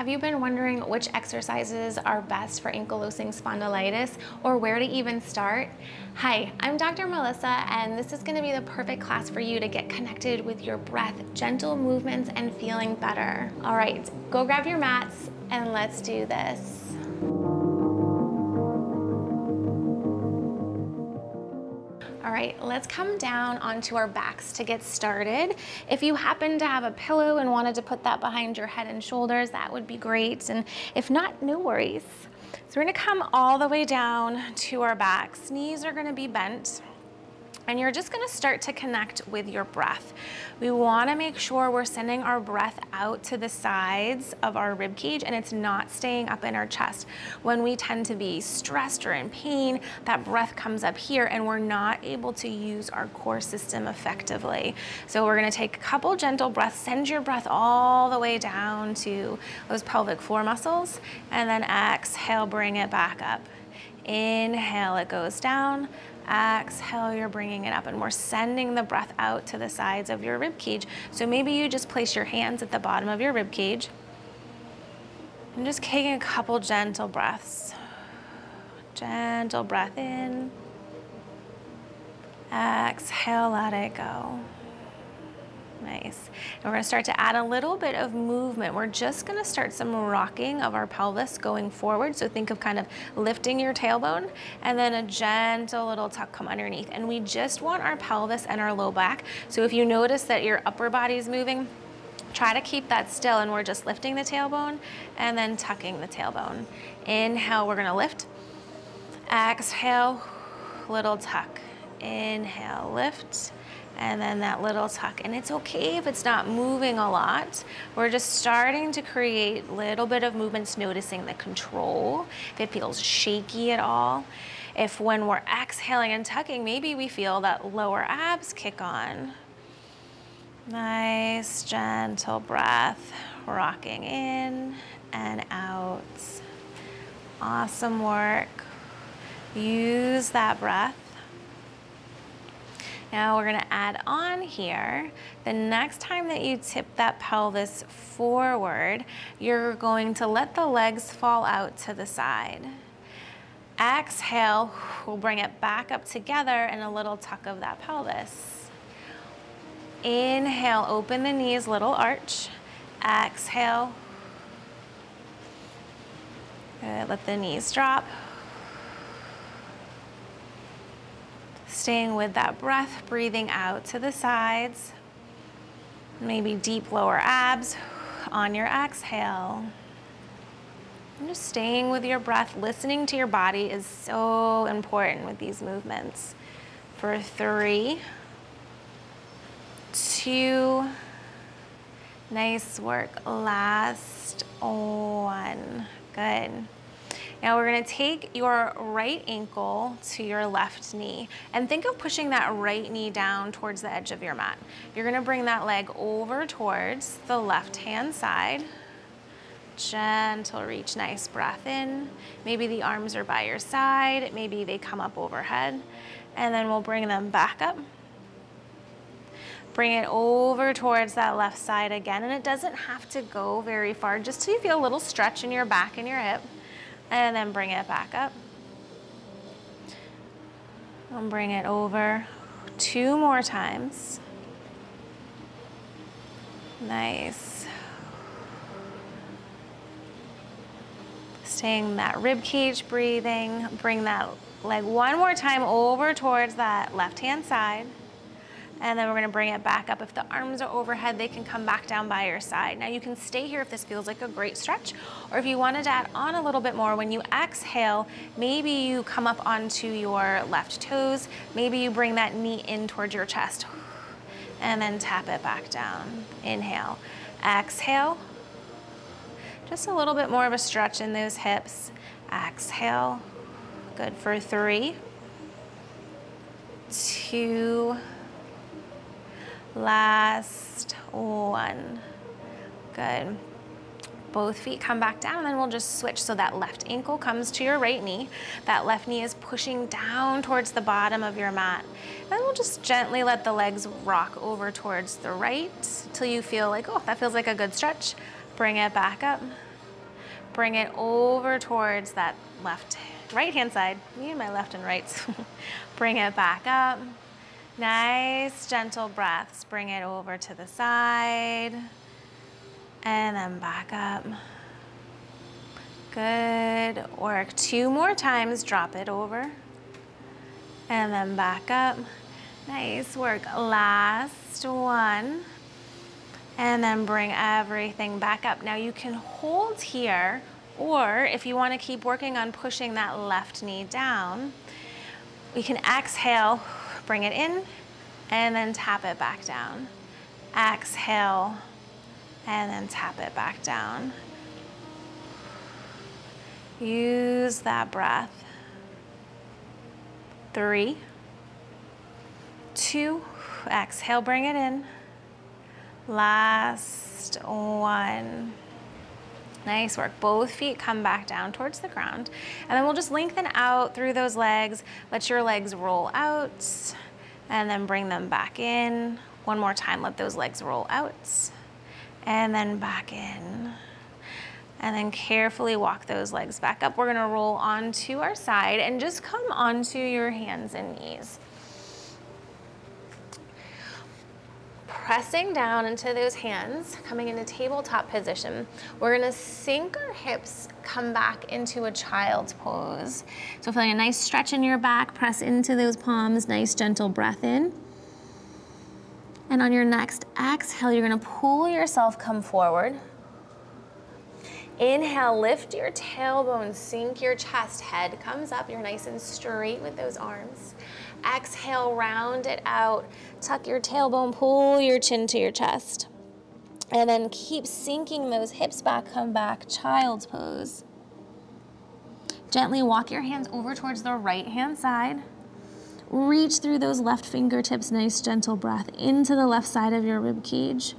Have you been wondering which exercises are best for ankylosing spondylitis or where to even start? Hi, I'm Dr. Melissa and this is gonna be the perfect class for you to get connected with your breath, gentle movements, and feeling better. All right, go grab your mats and let's do this. All right, let's come down onto our backs to get started. If you happen to have a pillow and wanted to put that behind your head and shoulders, that would be great. And if not, no worries. So we're gonna come all the way down to our backs. Knees are gonna be bent and you're just gonna start to connect with your breath. We wanna make sure we're sending our breath out to the sides of our rib cage and it's not staying up in our chest. When we tend to be stressed or in pain, that breath comes up here and we're not able to use our core system effectively. So we're gonna take a couple gentle breaths, send your breath all the way down to those pelvic floor muscles, and then exhale, bring it back up. Inhale, it goes down. Exhale, you're bringing it up and we're sending the breath out to the sides of your rib cage. So maybe you just place your hands at the bottom of your rib cage and just taking a couple gentle breaths. Gentle breath in. Exhale, let it go. Nice. And we're gonna start to add a little bit of movement. We're just gonna start some rocking of our pelvis going forward. So think of kind of lifting your tailbone and then a gentle little tuck come underneath. And we just want our pelvis and our low back. So if you notice that your upper body is moving, try to keep that still and we're just lifting the tailbone and then tucking the tailbone. Inhale, we're gonna lift. Exhale, little tuck. Inhale, lift and then that little tuck. And it's okay if it's not moving a lot. We're just starting to create a little bit of movements, noticing the control, if it feels shaky at all. If when we're exhaling and tucking, maybe we feel that lower abs kick on. Nice, gentle breath, rocking in and out. Awesome work. Use that breath now we're gonna add on here, the next time that you tip that pelvis forward, you're going to let the legs fall out to the side. Exhale, we'll bring it back up together and a little tuck of that pelvis. Inhale, open the knees, little arch. Exhale. Good, let the knees drop. Staying with that breath, breathing out to the sides. Maybe deep lower abs on your exhale. And just staying with your breath, listening to your body is so important with these movements. For three, two, nice work. Last one, good. Now we're gonna take your right ankle to your left knee and think of pushing that right knee down towards the edge of your mat. You're gonna bring that leg over towards the left-hand side. Gentle reach, nice breath in. Maybe the arms are by your side, maybe they come up overhead. And then we'll bring them back up. Bring it over towards that left side again, and it doesn't have to go very far, just till you feel a little stretch in your back and your hip and then bring it back up. And bring it over two more times. Nice. Staying that rib cage breathing. Bring that leg one more time over towards that left hand side and then we're gonna bring it back up. If the arms are overhead, they can come back down by your side. Now you can stay here if this feels like a great stretch, or if you wanted to add on a little bit more, when you exhale, maybe you come up onto your left toes, maybe you bring that knee in towards your chest, and then tap it back down. Inhale, exhale. Just a little bit more of a stretch in those hips. Exhale, good for three, two, Last one. Good. Both feet come back down and then we'll just switch. So that left ankle comes to your right knee. That left knee is pushing down towards the bottom of your mat. Then we'll just gently let the legs rock over towards the right till you feel like, oh, that feels like a good stretch. Bring it back up. Bring it over towards that left, right hand side. Me and my left and rights. Bring it back up. Nice gentle breaths. Bring it over to the side and then back up. Good work. Two more times, drop it over and then back up. Nice work. Last one. And then bring everything back up. Now you can hold here, or if you wanna keep working on pushing that left knee down, we can exhale, bring it in, and then tap it back down. Exhale, and then tap it back down. Use that breath. Three, two, exhale, bring it in. Last one. Nice work. Both feet come back down towards the ground. And then we'll just lengthen out through those legs. Let your legs roll out and then bring them back in. One more time, let those legs roll out and then back in. And then carefully walk those legs back up. We're gonna roll onto our side and just come onto your hands and knees. Pressing down into those hands, coming into tabletop position, we're gonna sink our hips, come back into a child's pose. So feeling a nice stretch in your back, press into those palms, nice gentle breath in. And on your next exhale, you're gonna pull yourself, come forward. Inhale, lift your tailbone, sink your chest, head comes up, you're nice and straight with those arms. Exhale, round it out, tuck your tailbone, pull your chin to your chest. And then keep sinking those hips back, come back, child's pose. Gently walk your hands over towards the right hand side. Reach through those left fingertips, nice gentle breath into the left side of your rib cage.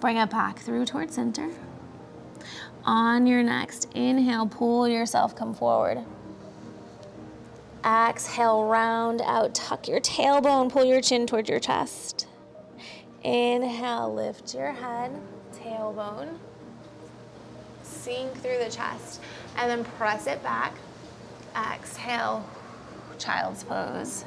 Bring it back through towards center. On your next inhale, pull yourself, come forward. Exhale, round out, tuck your tailbone, pull your chin towards your chest. Inhale, lift your head, tailbone, sink through the chest, and then press it back exhale, child's pose.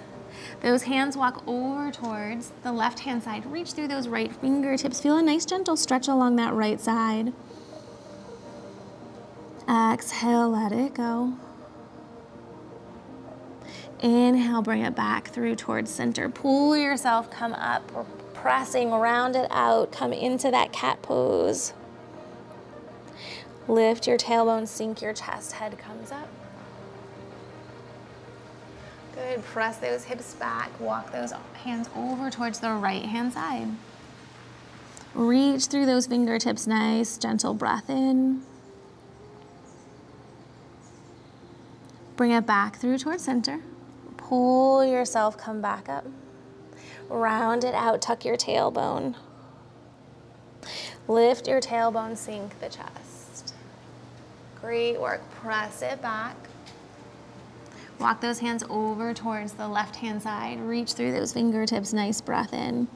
Those hands walk over towards the left hand side. Reach through those right fingertips. Feel a nice gentle stretch along that right side. Exhale, let it go. Inhale, bring it back through towards center. Pull yourself, come up. Pressing, round it out. Come into that cat pose. Lift your tailbone, sink your chest, head comes up. Good, press those hips back, walk those hands over towards the right hand side. Reach through those fingertips, nice, gentle breath in. Bring it back through towards center. Pull yourself, come back up. Round it out, tuck your tailbone. Lift your tailbone, sink the chest. Great work, press it back. Walk those hands over towards the left-hand side. Reach through those fingertips, nice breath in.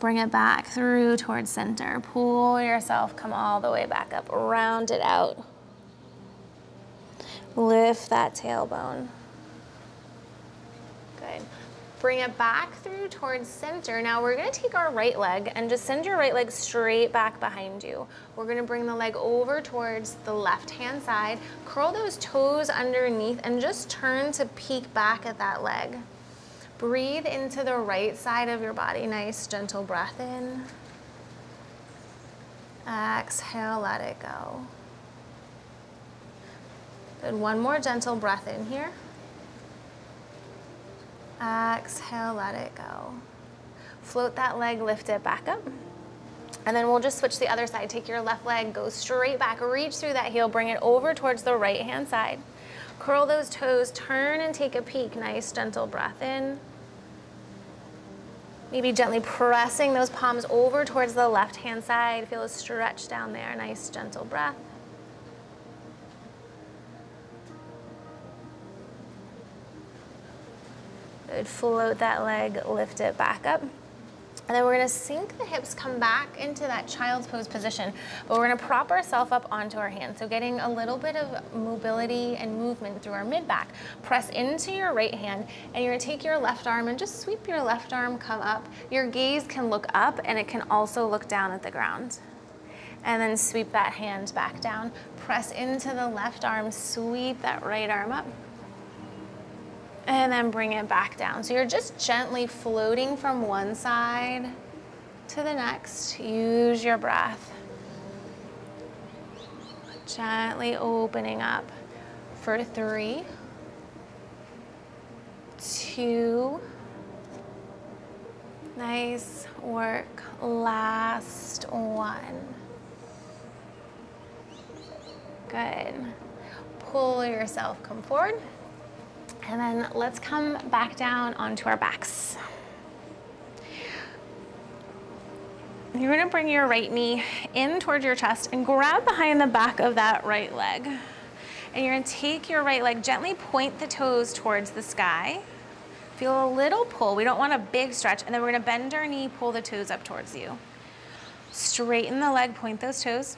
Bring it back through towards center. Pull yourself, come all the way back up. Round it out. Lift that tailbone. Good. Bring it back through towards center. Now we're gonna take our right leg and just send your right leg straight back behind you. We're gonna bring the leg over towards the left hand side, curl those toes underneath and just turn to peek back at that leg. Breathe into the right side of your body. Nice, gentle breath in. Exhale, let it go. One more gentle breath in here. Exhale, let it go. Float that leg, lift it back up. And then we'll just switch the other side. Take your left leg, go straight back, reach through that heel, bring it over towards the right hand side. Curl those toes, turn and take a peek. Nice, gentle breath in. Maybe gently pressing those palms over towards the left hand side. Feel a stretch down there. Nice, gentle breath. Float that leg, lift it back up. And then we're gonna sink the hips, come back into that child's pose position, but we're gonna prop ourselves up onto our hands. So getting a little bit of mobility and movement through our mid back. Press into your right hand, and you're gonna take your left arm and just sweep your left arm, come up. Your gaze can look up, and it can also look down at the ground. And then sweep that hand back down. Press into the left arm, sweep that right arm up and then bring it back down. So you're just gently floating from one side to the next. Use your breath. Gently opening up for three, two, nice work, last one. Good. Pull yourself, come forward. And then let's come back down onto our backs. You're gonna bring your right knee in towards your chest and grab behind the back of that right leg. And you're gonna take your right leg, gently point the toes towards the sky. Feel a little pull, we don't want a big stretch, and then we're gonna bend our knee, pull the toes up towards you. Straighten the leg, point those toes.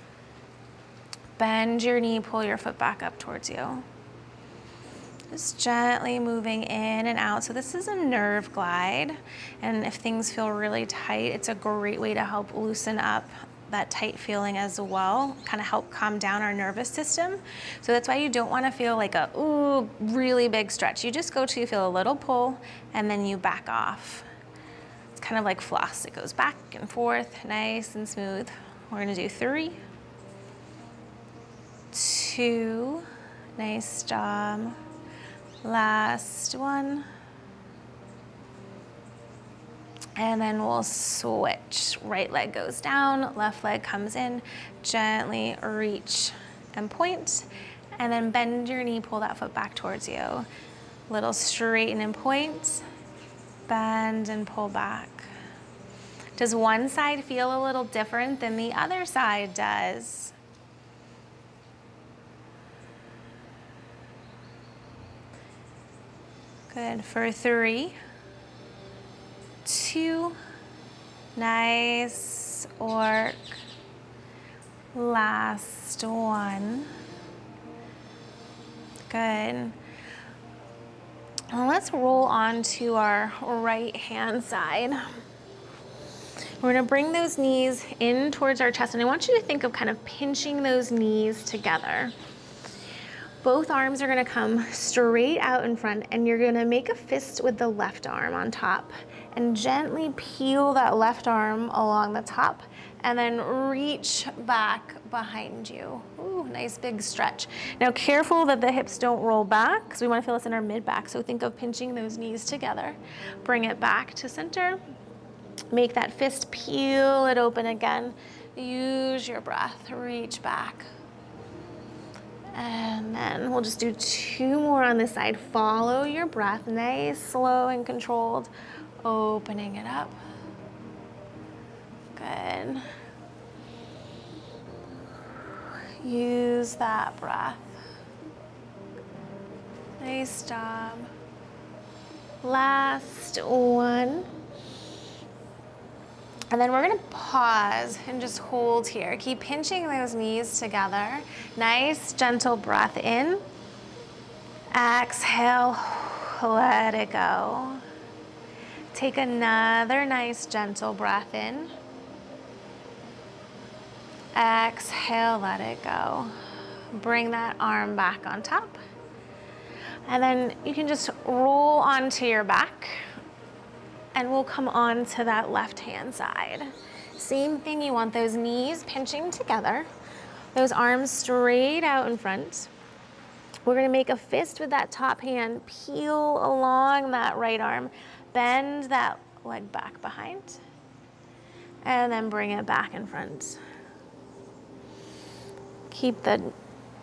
Bend your knee, pull your foot back up towards you. Just gently moving in and out. So this is a nerve glide. And if things feel really tight, it's a great way to help loosen up that tight feeling as well, kind of help calm down our nervous system. So that's why you don't want to feel like a, ooh, really big stretch. You just go to, you feel a little pull, and then you back off. It's kind of like floss. It goes back and forth, nice and smooth. We're gonna do three, two, nice job. Last one. And then we'll switch. Right leg goes down, left leg comes in. Gently reach and point. And then bend your knee, pull that foot back towards you. Little straighten and point. Bend and pull back. Does one side feel a little different than the other side does? Good, for three, two, nice work. Last one. Good. Well, let's roll on to our right hand side. We're gonna bring those knees in towards our chest and I want you to think of kind of pinching those knees together. Both arms are gonna come straight out in front and you're gonna make a fist with the left arm on top and gently peel that left arm along the top and then reach back behind you. Ooh, nice big stretch. Now careful that the hips don't roll back because we wanna feel this in our mid back. So think of pinching those knees together. Bring it back to center. Make that fist, peel it open again. Use your breath, reach back. Um, and then we'll just do two more on this side. Follow your breath, nice, slow and controlled. Opening it up. Good. Use that breath. Nice job. Last one. And then we're gonna pause and just hold here. Keep pinching those knees together. Nice, gentle breath in. Exhale, let it go. Take another nice, gentle breath in. Exhale, let it go. Bring that arm back on top. And then you can just roll onto your back and we'll come on to that left hand side. Same thing, you want those knees pinching together, those arms straight out in front. We're gonna make a fist with that top hand, peel along that right arm, bend that leg back behind, and then bring it back in front. Keep the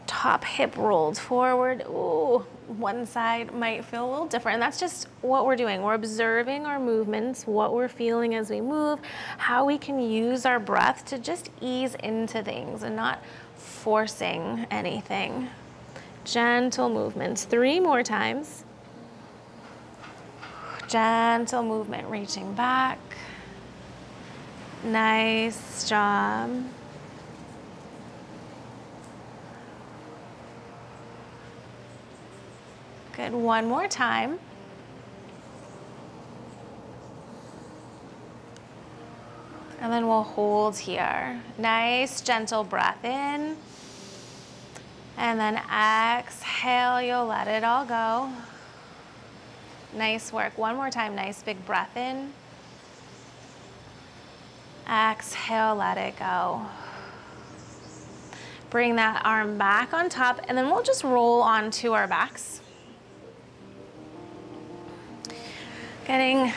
top hip rolled forward. Ooh, one side might feel a little different. And that's just what we're doing. We're observing our movements, what we're feeling as we move, how we can use our breath to just ease into things and not forcing anything. Gentle movements. Three more times. Gentle movement, reaching back. Nice job. Good, one more time. And then we'll hold here. Nice, gentle breath in. And then exhale, you'll let it all go. Nice work. One more time, nice big breath in. Exhale, let it go. Bring that arm back on top, and then we'll just roll onto our backs. Getting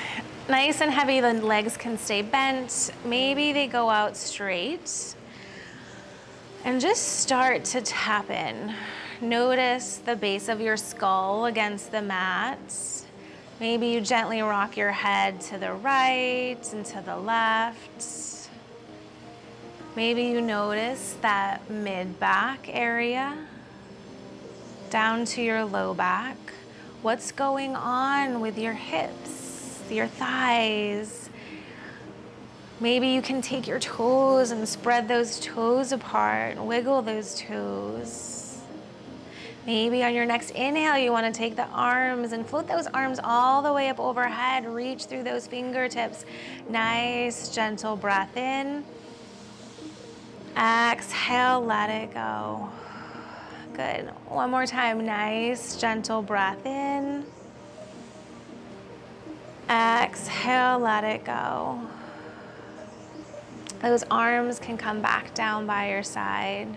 nice and heavy, the legs can stay bent. Maybe they go out straight. And just start to tap in. Notice the base of your skull against the mat. Maybe you gently rock your head to the right and to the left. Maybe you notice that mid back area down to your low back. What's going on with your hips, your thighs? Maybe you can take your toes and spread those toes apart, wiggle those toes. Maybe on your next inhale, you want to take the arms and float those arms all the way up overhead. Reach through those fingertips. Nice, gentle breath in. Exhale, let it go. Good. One more time. Nice, gentle breath in. Exhale, let it go. Those arms can come back down by your side.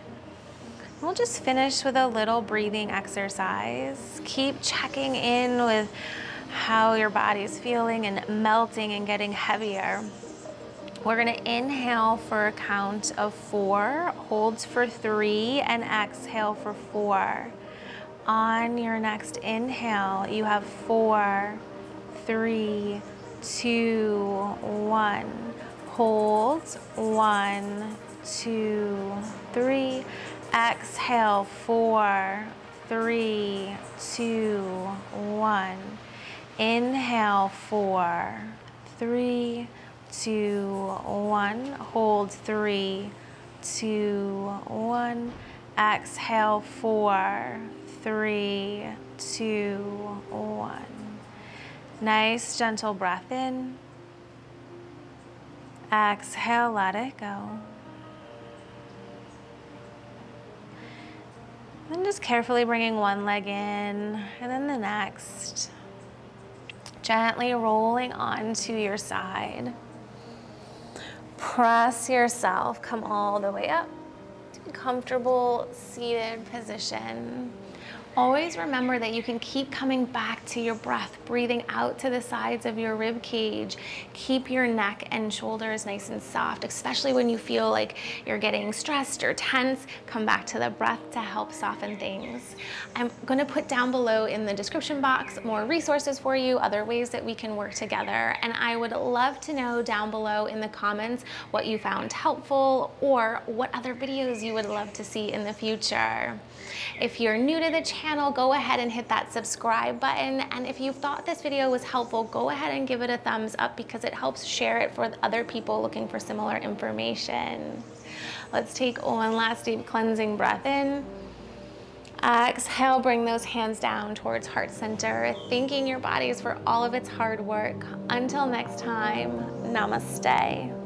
We'll just finish with a little breathing exercise. Keep checking in with how your body's feeling and melting and getting heavier. We're gonna inhale for a count of four, holds for three, and exhale for four. On your next inhale, you have four, three, two, one. Hold, one, two, three. Exhale, four, three, two, one. Inhale, four, three, two, one. Hold three, two, one. Exhale, four, three, two, one. Nice, gentle breath in. Exhale, let it go. Then just carefully bringing one leg in and then the next. Gently rolling onto your side. Press yourself, come all the way up to a comfortable seated position. Always remember that you can keep coming back to your breath, breathing out to the sides of your rib cage. Keep your neck and shoulders nice and soft, especially when you feel like you're getting stressed or tense. Come back to the breath to help soften things. I'm gonna put down below in the description box more resources for you, other ways that we can work together. And I would love to know down below in the comments what you found helpful or what other videos you would love to see in the future. If you're new to the channel, go ahead and hit that subscribe button. And if you thought this video was helpful, go ahead and give it a thumbs up because it helps share it for other people looking for similar information. Let's take one last deep cleansing breath in. Exhale, bring those hands down towards heart center, thanking your bodies for all of its hard work. Until next time, namaste.